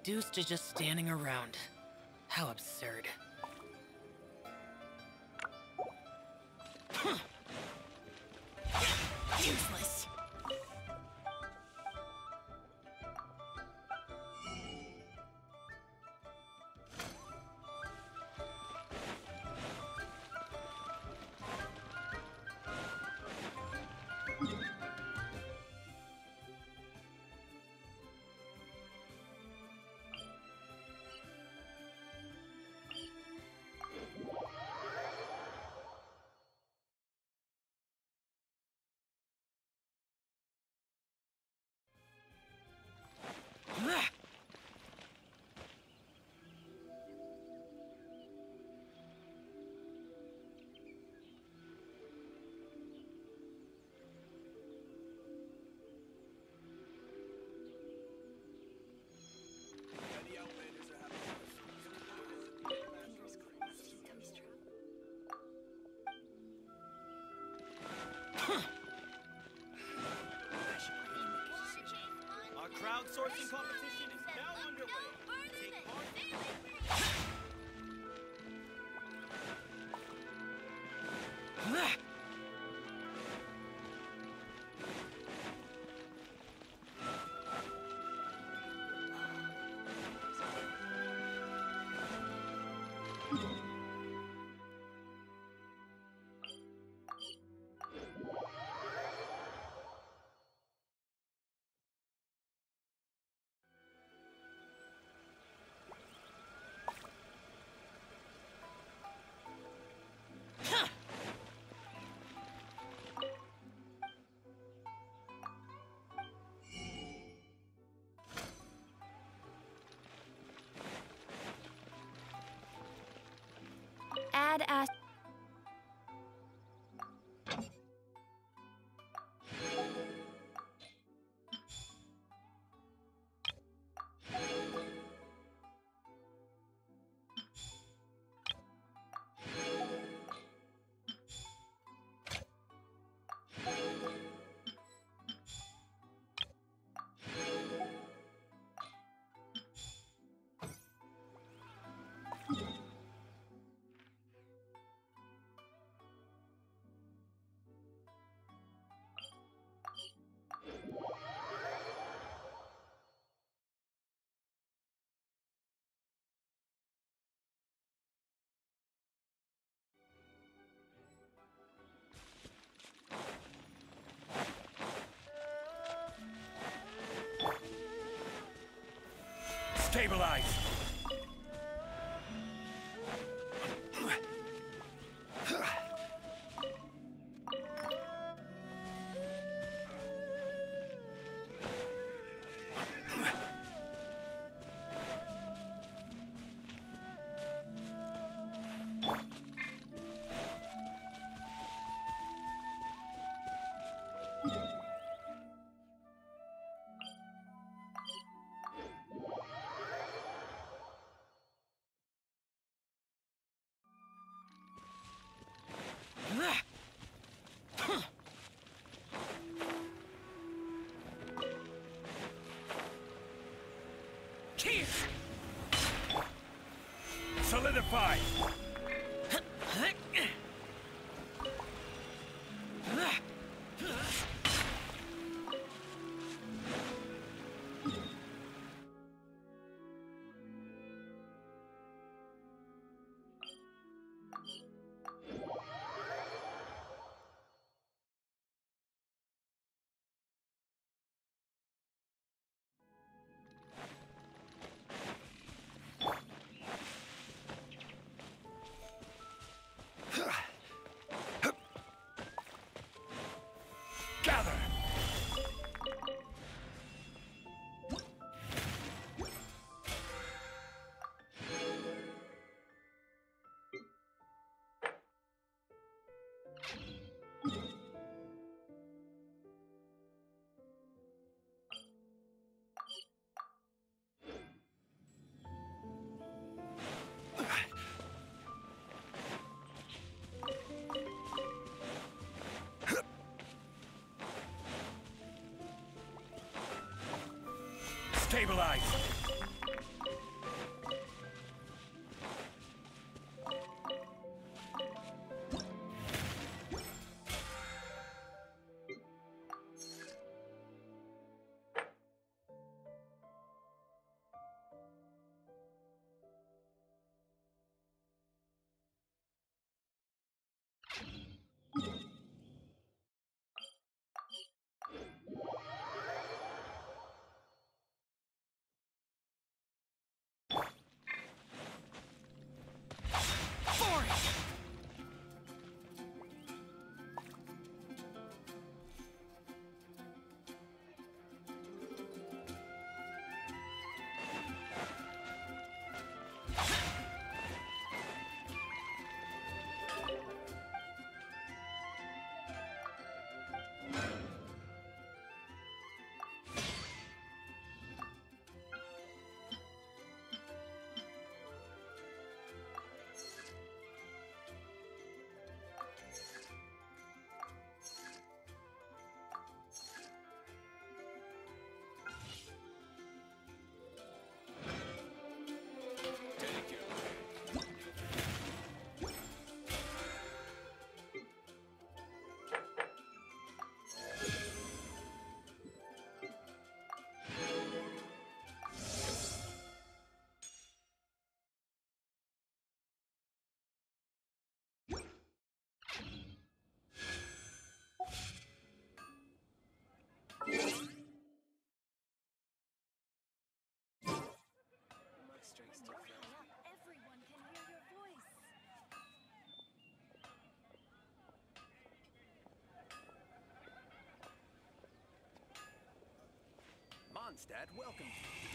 Reduced to just standing around. How absurd. Crowdsourcing competition Add as Stabilize! Solidify! Gather! Stabilize! Mondstadt welcomes you.